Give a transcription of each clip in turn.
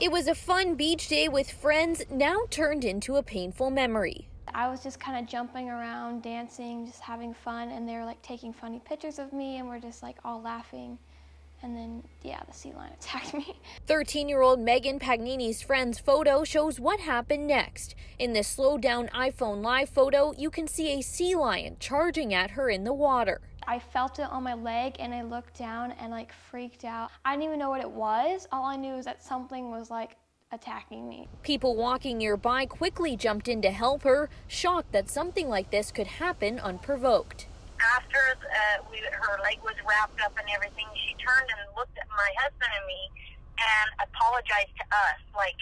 It was a fun beach day with friends, now turned into a painful memory. I was just kind of jumping around, dancing, just having fun, and they were like taking funny pictures of me, and we're just like all laughing. And then, yeah, the sea lion attacked me. 13 year old Megan Pagnini's friend's photo shows what happened next. In this slowed down iPhone Live photo, you can see a sea lion charging at her in the water. I felt it on my leg and I looked down and like freaked out. I didn't even know what it was. All I knew was that something was like attacking me. People walking nearby quickly jumped in to help her, shocked that something like this could happen unprovoked. After uh, we, her leg was wrapped up and everything, she turned and looked at my husband and me and apologized to us, like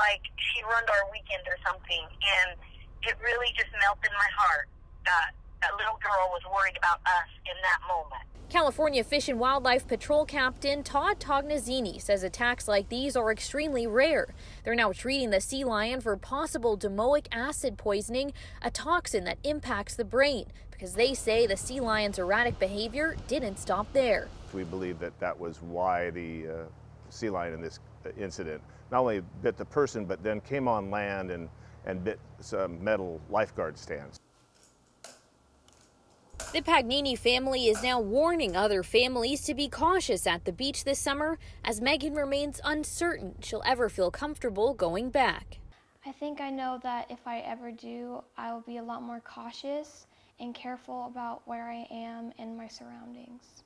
like she ruined our weekend or something. And it really just melted my heart that that little girl was worried about us in that moment. California Fish and Wildlife Patrol Captain Todd Tognazzini says attacks like these are extremely rare. They're now treating the sea lion for possible domoic acid poisoning, a toxin that impacts the brain, because they say the sea lion's erratic behavior didn't stop there. We believe that that was why the uh, sea lion in this incident not only bit the person, but then came on land and, and bit some metal lifeguard stands. The Pagnini family is now warning other families to be cautious at the beach this summer as Megan remains uncertain she'll ever feel comfortable going back. I think I know that if I ever do, I will be a lot more cautious and careful about where I am and my surroundings.